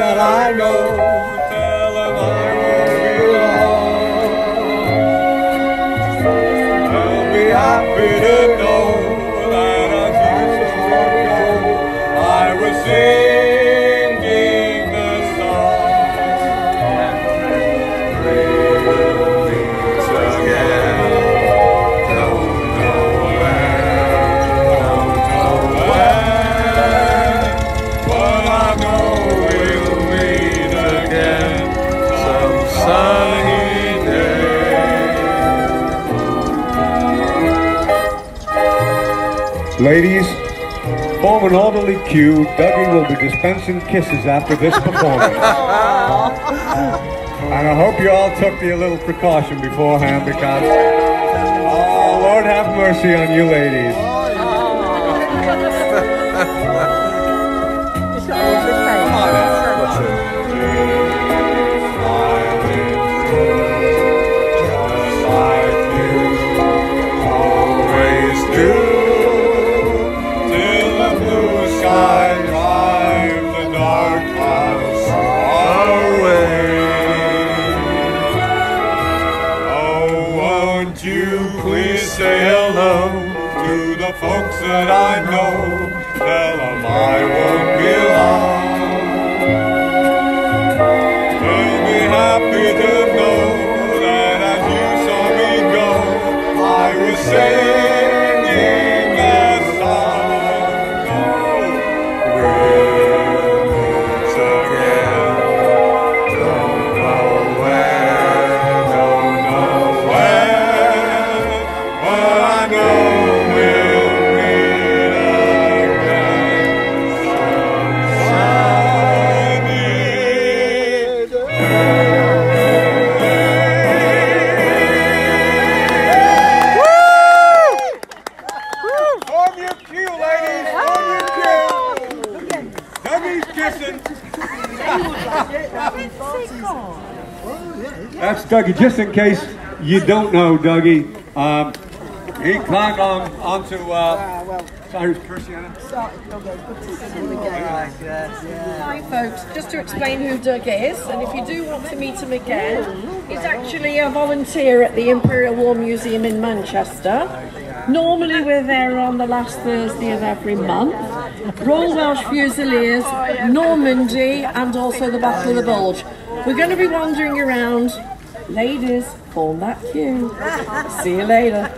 that I know. Ladies, form an orderly queue. Dougie will be dispensing kisses after this performance. and I hope you all took the little precaution beforehand because, oh, Lord have mercy on you ladies. You please say hello to the folks that I know. Tell them I won't be long. They'll be happy to queue. Kissing. That's Dougie. Just in case you don't know Dougie, um, he climbed on onto uh, Cyrus Persiana. Hi folks, just to explain who Doug is, and if you do want to meet him again, he's actually a volunteer at the Imperial War Museum in Manchester. Normally we're there on the last Thursday of every month. Royal Welsh Fusiliers, Normandy, and also the Battle of the Bulge. We're going to be wandering around. Ladies, form that queue. See you later.